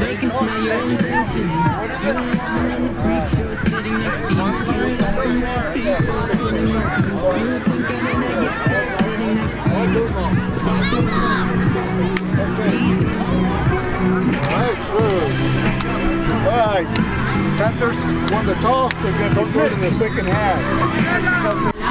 They can the freak show sitting next to you. Killing up some rap people, putting up to you. think I'm in a yacht sitting next to All right. Panthers won the toss. To go in the second half.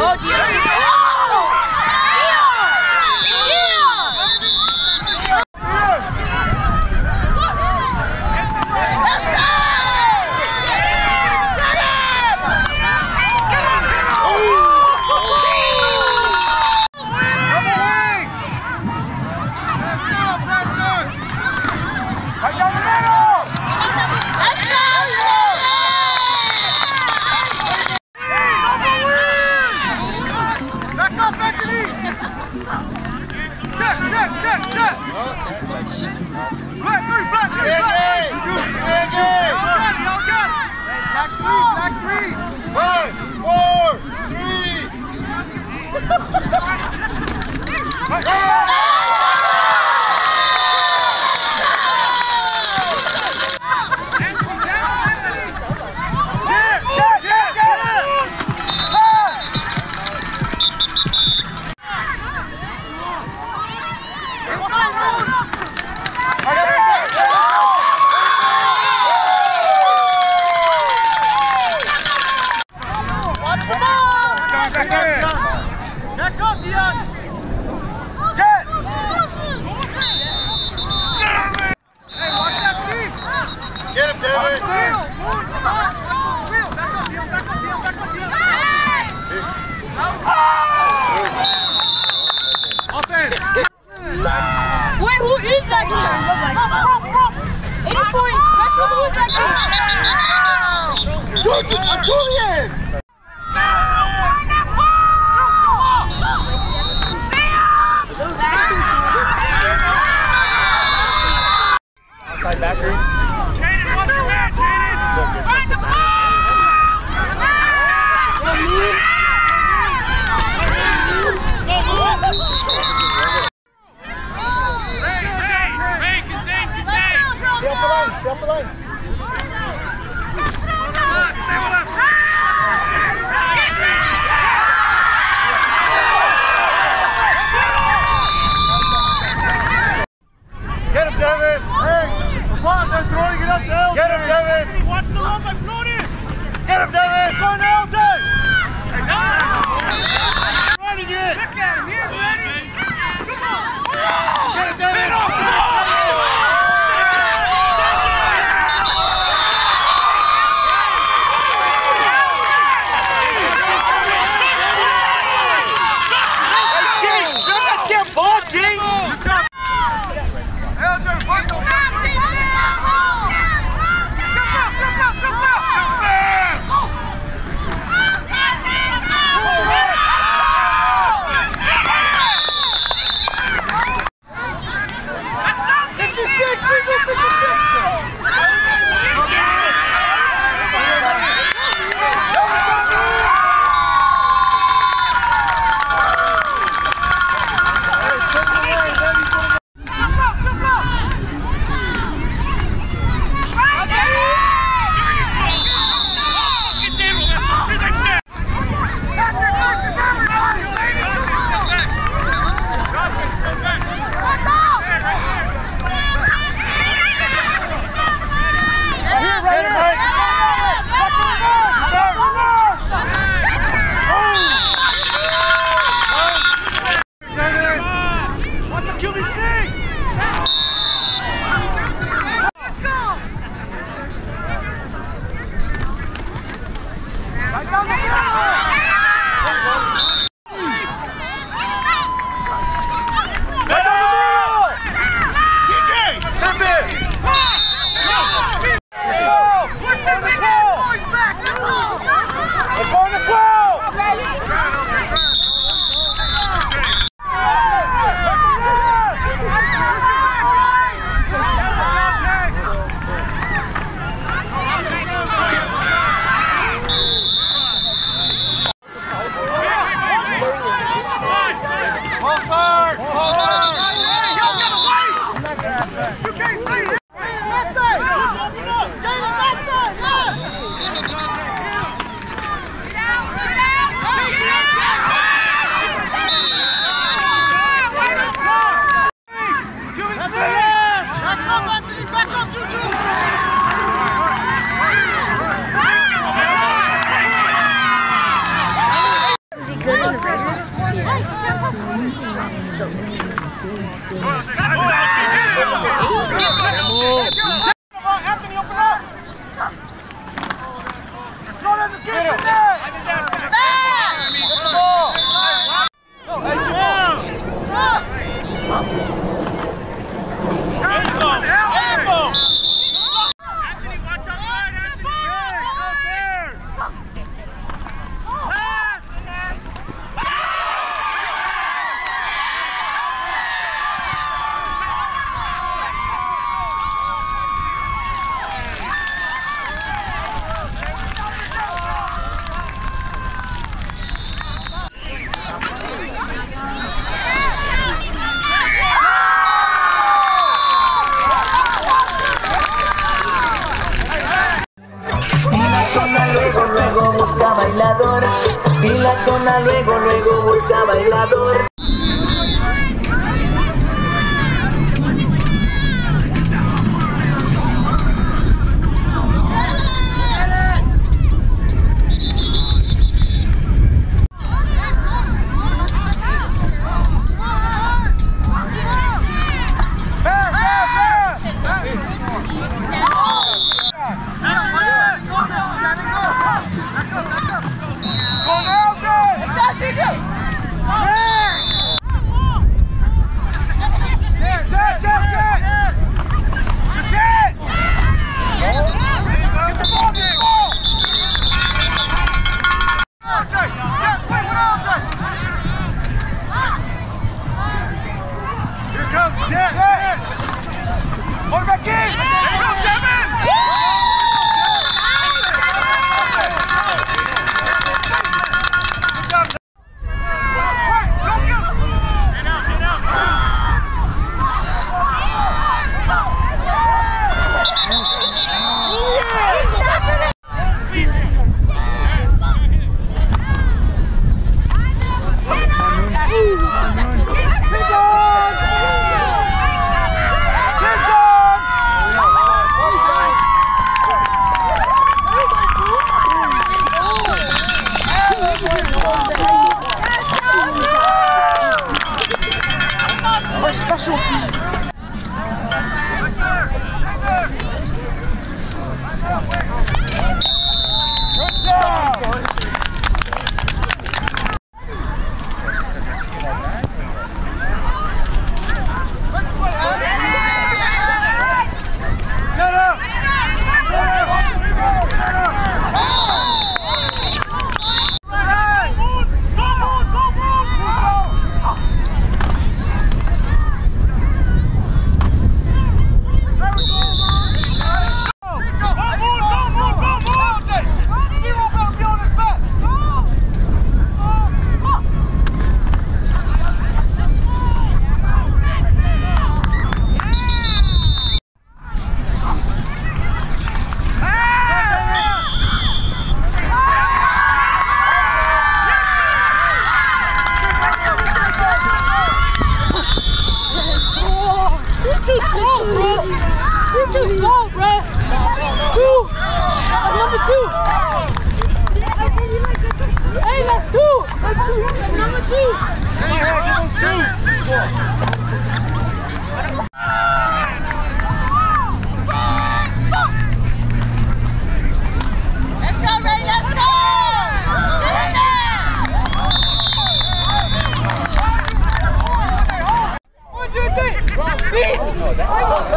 Oh ¡Oye! Hey! Wait, who is that kid? 84 is special. Who is that kid? Julian! Julian! Get him, Devin! Hey! What? I'm throwing it up to LJ! Get him, David! Watch the lump, I'm floating! Get him, David! Go on, LJ! Look at him, he's ready! Come on! Get him, David! Bailador. Y la chona luego, luego busca bailador.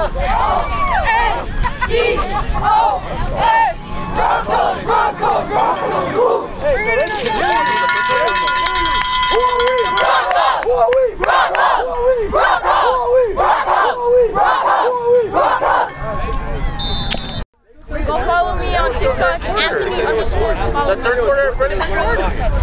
N. C. O. S. Bronco, Bronco, Bronco. Woo. Bring it in. Bronco, Bronco, Bronco, Bronco. Go follow me on TikTok, Anthony underscore. The third quarter, scored.